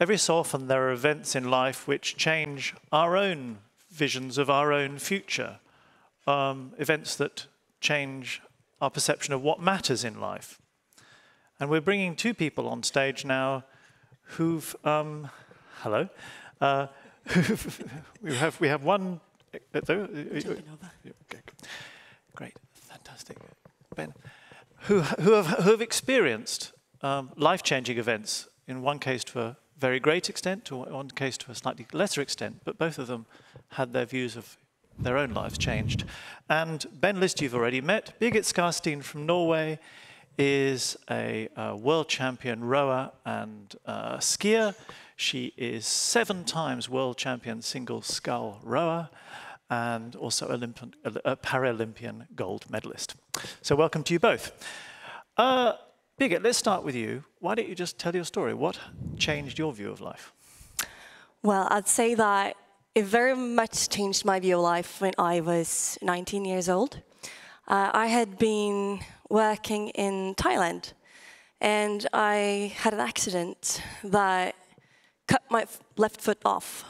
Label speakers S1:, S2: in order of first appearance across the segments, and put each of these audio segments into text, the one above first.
S1: every so often there are events in life which change our own visions of our own future, um, events that change our perception of what matters in life. And we're bringing two people on stage now who've, um, hello, uh, we, have, we have one, uh, okay, great, fantastic, Ben, who, who, have, who have experienced um, life-changing events, in one case to a very great extent, or one case to a slightly lesser extent, but both of them had their views of their own lives changed. And Ben List you've already met. Birgit Skarstein from Norway is a, a world champion rower and uh, skier. She is seven times world champion single scull rower and also a Paralympian gold medalist. So welcome to you both. Uh, Birgit, let's start with you. Why don't you just tell your story? What changed your view of life?
S2: Well, I'd say that it very much changed my view of life when I was 19 years old. Uh, I had been working in Thailand and I had an accident that cut my left foot off.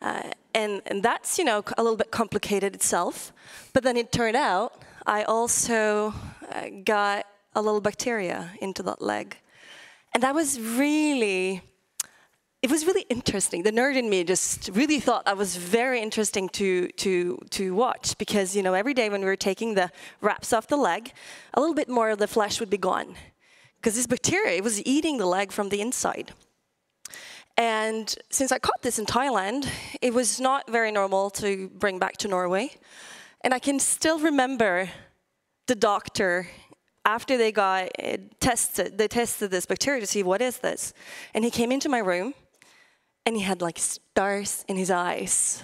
S2: Uh, and, and that's, you know, a little bit complicated itself. But then it turned out I also uh, got a little bacteria into that leg. And that was really it was really interesting. The nerd in me just really thought that was very interesting to, to, to watch because, you know, every day when we were taking the wraps off the leg, a little bit more of the flesh would be gone because this bacteria, it was eating the leg from the inside. And since I caught this in Thailand, it was not very normal to bring back to Norway. And I can still remember the doctor after they got uh, tested, they tested this bacteria to see what is this. And he came into my room and he had like stars in his eyes.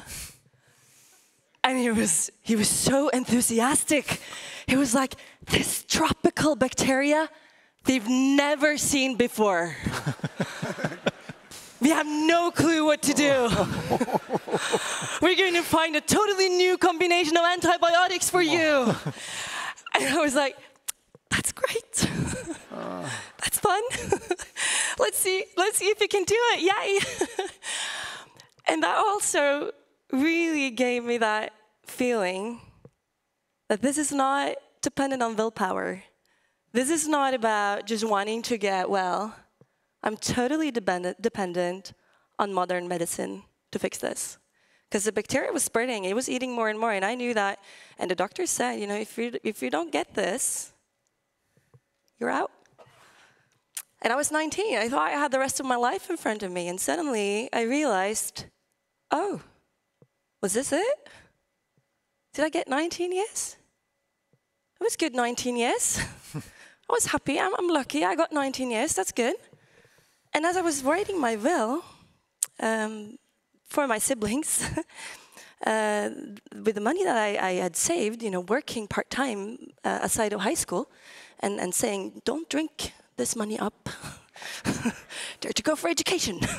S2: And he was, he was so enthusiastic. He was like, this tropical bacteria they've never seen before. we have no clue what to do. We're going to find a totally new combination of antibiotics for you. And I was like, that's great. Uh. That's fun. let's see, let's see if you can do it. Yay! and that also really gave me that feeling that this is not dependent on willpower. This is not about just wanting to get well. I'm totally dependent, dependent on modern medicine to fix this. Because the bacteria was spreading, it was eating more and more, and I knew that. And the doctor said, you know, if you, if you don't get this, you're out. And I was 19. I thought I had the rest of my life in front of me. And suddenly I realized, oh, was this it? Did I get 19 years? It was good 19 years. I was happy. I'm, I'm, lucky. I got 19 years. That's good. And as I was writing my will um, for my siblings, uh, with the money that I, I, had saved, you know, working part time uh, aside of high school, and, and saying, don't drink this money up. Dare to go for education.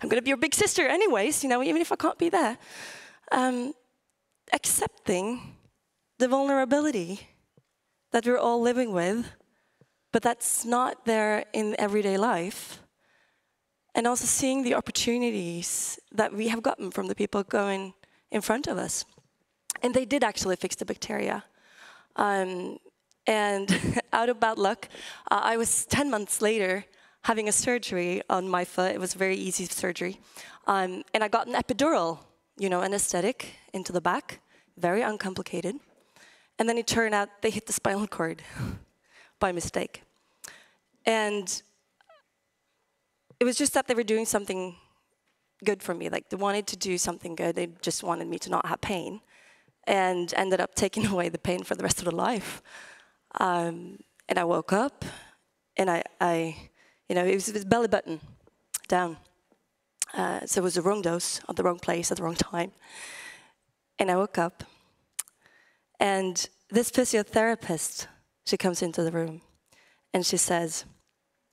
S2: I'm going to be your big sister anyways, you know, even if I can't be there. Um, accepting the vulnerability that we're all living with, but that's not there in everyday life. And also seeing the opportunities that we have gotten from the people going in front of us. And they did actually fix the bacteria. Um, and out of bad luck, uh, I was 10 months later having a surgery on my foot. It was a very easy surgery. Um, and I got an epidural, you know, anesthetic into the back, very uncomplicated. And then it turned out they hit the spinal cord by mistake. And it was just that they were doing something good for me. Like they wanted to do something good. They just wanted me to not have pain and ended up taking away the pain for the rest of the life. Um, and I woke up and I, I you know, it was, it was belly button down. Uh, so it was the wrong dose at the wrong place at the wrong time. And I woke up and this physiotherapist, she comes into the room and she says,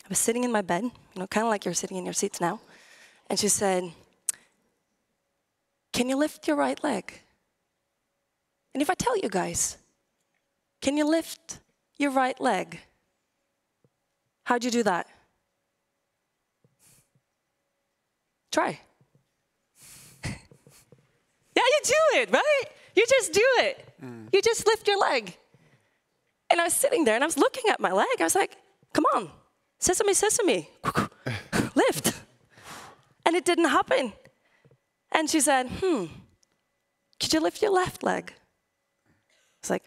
S2: I was sitting in my bed, you know, kind of like you're sitting in your seats now. And she said, Can you lift your right leg? And if I tell you guys, can you lift your right leg. How'd you do that? try. yeah, you do it, right? You just do it. Mm. You just lift your leg. And I was sitting there and I was looking at my leg. I was like, come on, sesame, sesame, lift. And it didn't happen. And she said, hmm, could you lift your left leg? I was like,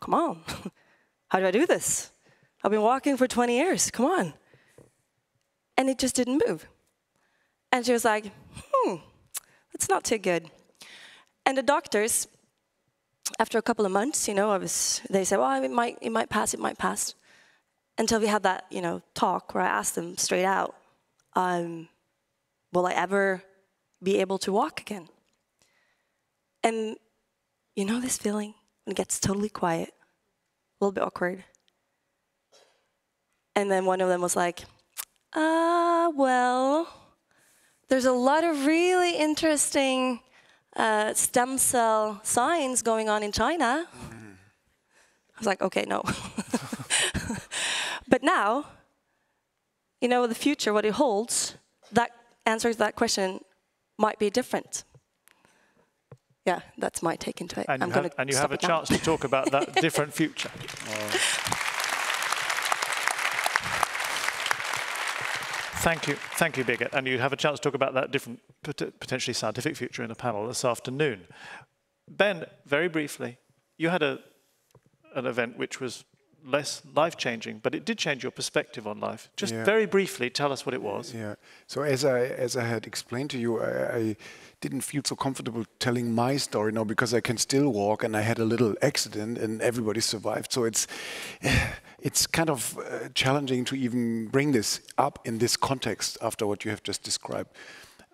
S2: come on, how do I do this? I've been walking for 20 years, come on. And it just didn't move. And she was like, hmm, that's not too good. And the doctors, after a couple of months, you know, I was, they said, well, it might, it might pass, it might pass. Until we had that, you know, talk where I asked them straight out, um, will I ever be able to walk again? And you know this feeling when it gets totally quiet, little bit awkward. And then one of them was like, uh, well, there's a lot of really interesting uh, stem cell science going on in China. I was like, okay, no. but now, you know, the future, what it holds, that answers that question might be different. Yeah, that's my take into it.
S1: And I'm you have, and you have a chance to talk about that different future. Thank you, thank you, Birgit. And you have a chance to talk about that different, potentially scientific future in the panel this afternoon. Ben, very briefly, you had a, an event which was less life-changing, but it did change your perspective on life. Just yeah. very briefly, tell us what it was.
S3: Yeah. So as I as I had explained to you, I, I, didn't feel so comfortable telling my story now because I can still walk, and I had a little accident, and everybody survived. So it's it's kind of uh, challenging to even bring this up in this context after what you have just described.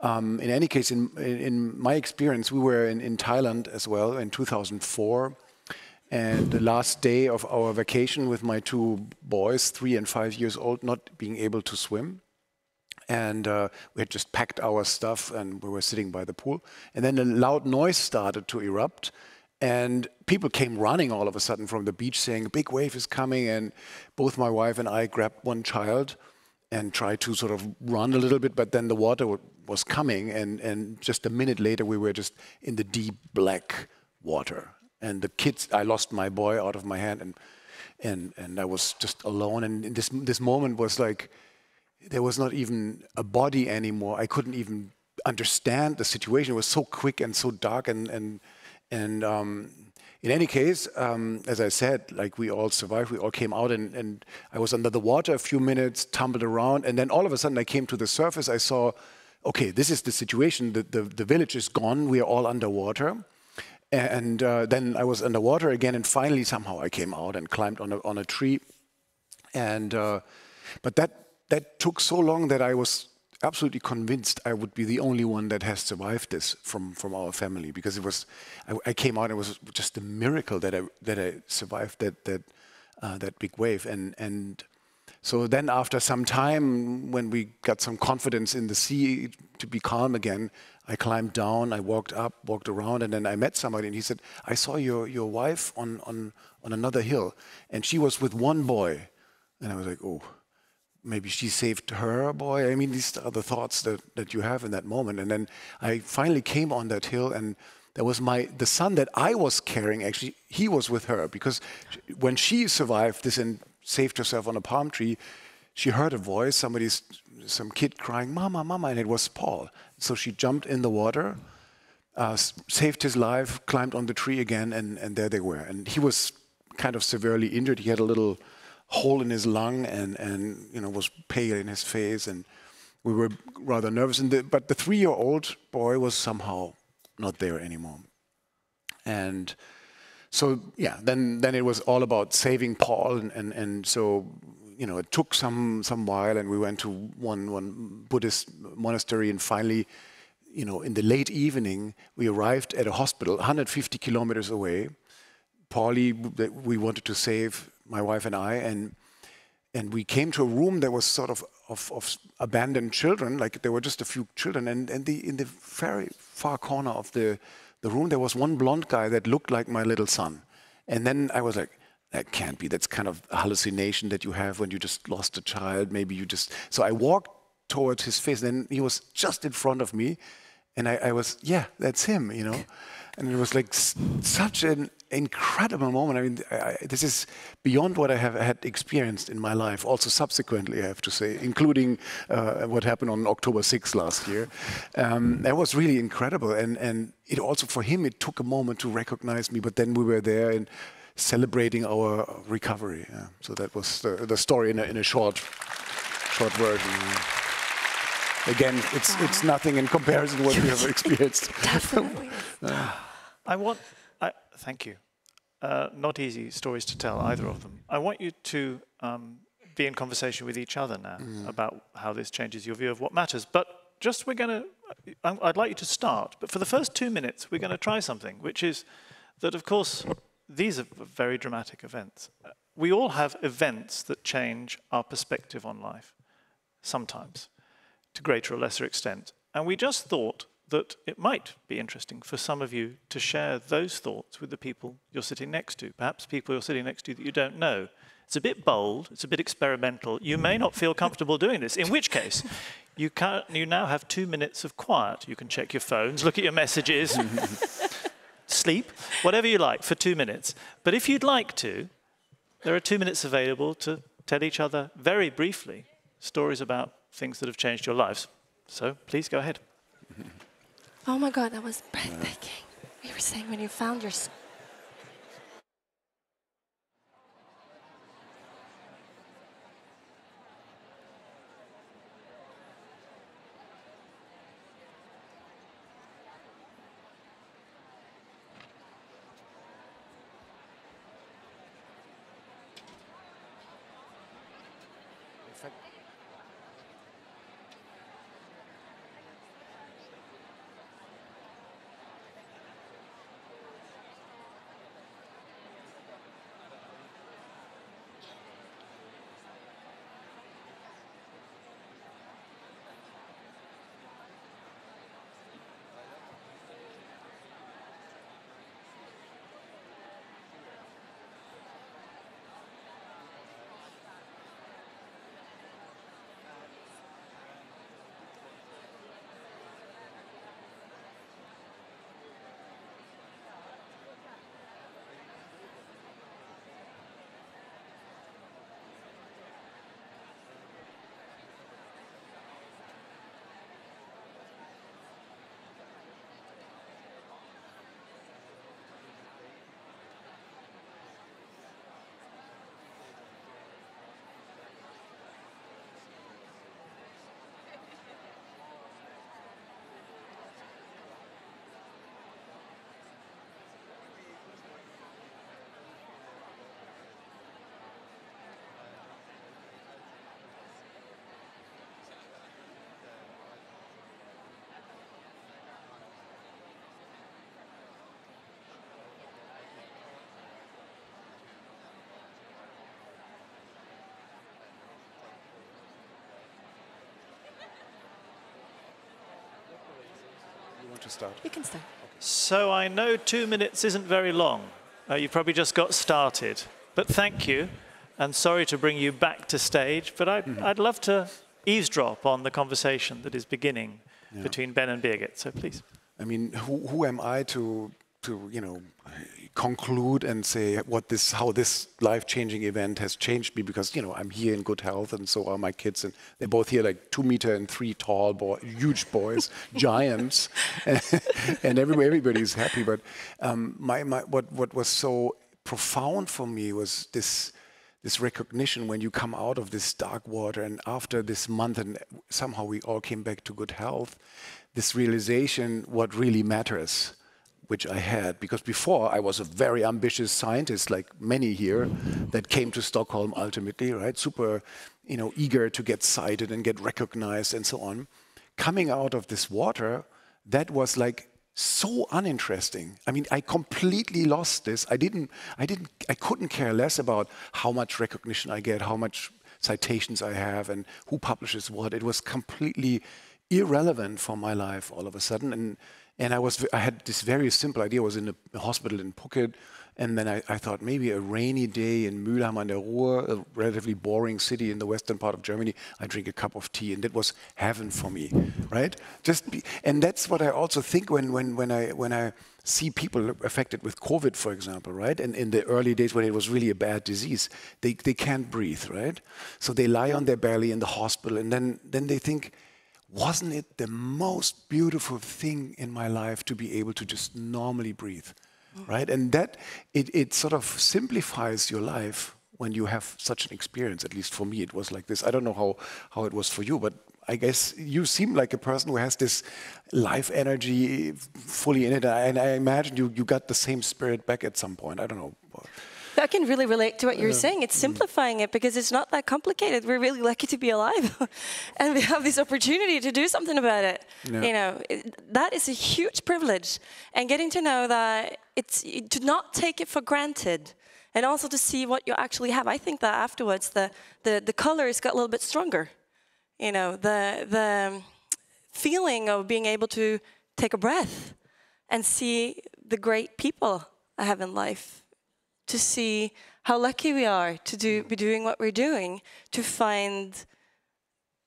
S3: Um, in any case, in, in my experience, we were in, in Thailand as well in 2004 and the last day of our vacation with my two boys, three and five years old, not being able to swim. And uh, we had just packed our stuff and we were sitting by the pool. And then a loud noise started to erupt. And people came running all of a sudden from the beach saying, a big wave is coming. And both my wife and I grabbed one child and tried to sort of run a little bit, but then the water was coming. And, and just a minute later, we were just in the deep black water and the kids i lost my boy out of my hand and and and i was just alone and this this moment was like there was not even a body anymore i couldn't even understand the situation it was so quick and so dark and and and um, in any case, um, as I said, like we all survived, we all came out, and, and I was under the water a few minutes, tumbled around, and then all of a sudden I came to the surface. I saw, okay, this is the situation. The, the, the village is gone. We are all underwater. And uh, then I was underwater again, and finally somehow I came out and climbed on a, on a tree. And uh, but that that took so long that I was absolutely convinced I would be the only one that has survived this from from our family because it was I, I came out it was just a miracle that I that I survived that that uh, that big wave and and so then after some time when we got some confidence in the sea to be calm again I climbed down, I walked up, walked around, and then I met somebody, and he said, "I saw your your wife on on on another hill, and she was with one boy," and I was like, "Oh." Maybe she saved her boy. I mean, these are the thoughts that, that you have in that moment. And then I finally came on that hill, and there was my the son that I was carrying. Actually, he was with her because when she survived this and saved herself on a palm tree, she heard a voice, somebody's some kid crying, "Mama, Mama," and it was Paul. So she jumped in the water, uh, saved his life, climbed on the tree again, and, and there they were. And he was kind of severely injured. He had a little hole in his lung and, and you know, was pale in his face. And we were rather nervous. And the, but the three-year-old boy was somehow not there anymore. And so, yeah, then, then it was all about saving Paul. And, and, and so you know, it took some some while, and we went to one one Buddhist monastery, and finally, you know, in the late evening, we arrived at a hospital 150 kilometers away. Paulie, we wanted to save my wife and I, and and we came to a room that was sort of, of, of abandoned children, like there were just a few children, and and the in the very far corner of the the room there was one blonde guy that looked like my little son, and then I was like, that can't be. That's kind of a hallucination that you have when you just lost a child. Maybe you just. So I walked towards his face. and he was just in front of me, and I, I was, yeah, that's him, you know. And it was like such an incredible moment. I mean, I, this is beyond what I have had experienced in my life. Also, subsequently, I have to say, including uh, what happened on October 6th last year. Um, that was really incredible, and and it also for him it took a moment to recognize me. But then we were there and celebrating our recovery. Yeah. So that was the, the story in a, in a short short version. Again, it's wow. it's nothing in comparison to what we have experienced.
S2: Definitely.
S1: I want. Thank you. Uh, not easy stories to tell, either of them. I want you to um, be in conversation with each other now mm. about how this changes your view of what matters. But just we're going to. I'd like you to start. But for the first two minutes, we're going to try something, which is that, of course, these are very dramatic events. We all have events that change our perspective on life, sometimes, to greater or lesser extent. And we just thought that it might be interesting for some of you to share those thoughts with the people you're sitting next to, perhaps people you're sitting next to that you don't know. It's a bit bold, it's a bit experimental. You may not feel comfortable doing this, in which case, you, can, you now have two minutes of quiet. You can check your phones, look at your messages, sleep, whatever you like for two minutes. But if you'd like to, there are two minutes available to tell each other very briefly stories about things that have changed your lives. So please go ahead.
S2: Oh my God, that was breathtaking. You were saying when you found yourself.
S3: want to start?
S2: You can start.
S1: So I know two minutes isn't very long. Uh, you probably just got started. But thank you. And sorry to bring you back to stage, but I'd, mm -hmm. I'd love to eavesdrop on the conversation that is beginning yeah. between Ben and Birgit. So please.
S3: I mean, who, who am I to, to you know, conclude and say what this, how this life-changing event has changed me because you know I'm here in good health and so are my kids and they're both here like two meter and three tall boy, huge boys, giants, and, everybody everybody's happy. But um, my, my what what was so profound for me was this this recognition when you come out of this dark water and after this month and somehow we all came back to good health this realization what really matters which I had, because before I was a very ambitious scientist, like many here, that came to Stockholm ultimately, right? Super, you know, eager to get cited and get recognized and so on. Coming out of this water, that was like so uninteresting. I mean, I completely lost this. I didn't, I didn't, I couldn't care less about how much recognition I get, how much citations I have, and who publishes what. It was completely irrelevant for my life all of a sudden. And and I was, I had this very simple idea. I was in a hospital in Phuket, And then I, I thought maybe a rainy day in Mülheim an der Ruhr, a relatively boring city in the western part of Germany, I drink a cup of tea, and that was heaven for me, right? Just be, and that's what I also think when when when I when I see people affected with COVID, for example, right? And in the early days when it was really a bad disease, they, they can't breathe, right? So they lie on their belly in the hospital, and then, then they think, wasn't it the most beautiful thing in my life to be able to just normally breathe, right? And that, it, it sort of simplifies your life when you have such an experience. At least for me, it was like this. I don't know how, how it was for you, but I guess you seem like a person who has this life energy fully in it. And I imagine you, you got the same spirit back at some point. I don't know.
S2: I can really relate to what you're saying. It's mm. simplifying it because it's not that complicated. We're really lucky to be alive, and we have this opportunity to do something about it.
S3: Yeah.
S2: You know, it, that is a huge privilege, and getting to know that it's to not take it for granted, and also to see what you actually have. I think that afterwards, the the, the colors got a little bit stronger. You know, the the feeling of being able to take a breath and see the great people I have in life to see how lucky we are to do, be doing what we're doing, to find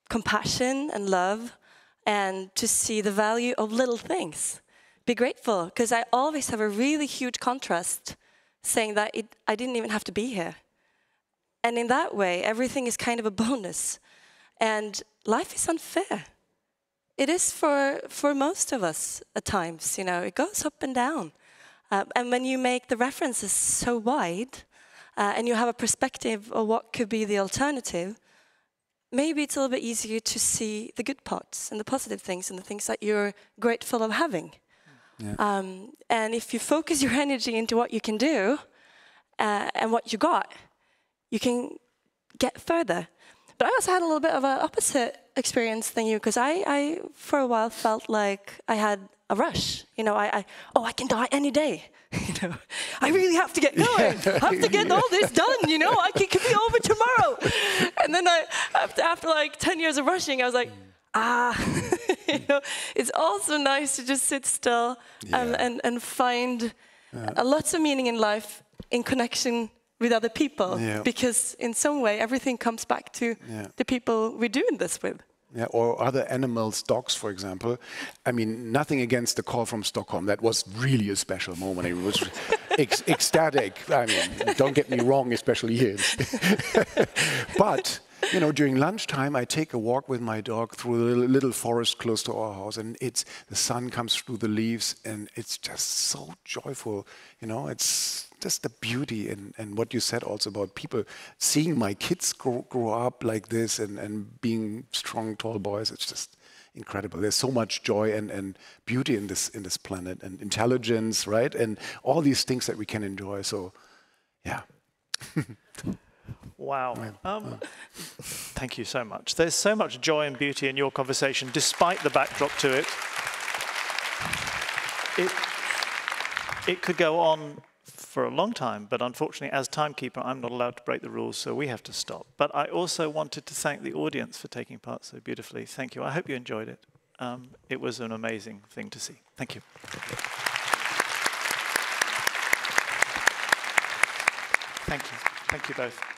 S2: compassion and love, and to see the value of little things. Be grateful, because I always have a really huge contrast saying that it, I didn't even have to be here. And in that way, everything is kind of a bonus. And life is unfair. It is for, for most of us at times, you know, it goes up and down. Uh, and when you make the references so wide uh, and you have a perspective of what could be the alternative, maybe it's a little bit easier to see the good parts and the positive things and the things that you're grateful of having.
S3: Yeah.
S2: Um, and if you focus your energy into what you can do uh, and what you got, you can get further. But I also had a little bit of an opposite experience than you because I, I, for a while, felt like I had a rush. You know, I, I oh, I can die any day. you know, I really have to get going. I have to get all this done. You know, I can, could be over tomorrow. And then I, after, after like ten years of rushing, I was like, ah, you know, it's also nice to just sit still and,
S3: Yeah.
S2: and, and find uh, lots of meaning in life in connection with other people
S3: Yeah.
S2: because in some way everything comes back to
S3: Yeah.
S2: the people we're doing this with.
S3: Yeah, or other animals, dogs, for example. I mean, nothing against the call from Stockholm. That was really a special moment. It was ec- ecstatic. I mean, don't get me wrong, especially here. but you know, during lunchtime, I take a walk with my dog through a little, little forest close to our house, and it's the sun comes through the leaves, and it's just so joyful. You know, it's just the beauty and, and what you said also about people seeing my kids grow, grow up like this and, and being strong, tall boys. It's just incredible. There's so much joy and, and beauty in this in this planet, and intelligence, right, and all these things that we can enjoy. So, yeah.
S1: Wow. Um, thank you so much. There's so much joy and beauty in your conversation, despite the backdrop to it. It, it could go on for a long time, but unfortunately, as timekeeper, I'm not allowed to break the rules, so we have to stop. But I also wanted to thank the audience for taking part so beautifully. Thank you. I hope you enjoyed it. Um, it was an amazing thing to see. Thank you. Thank you. Thank you both.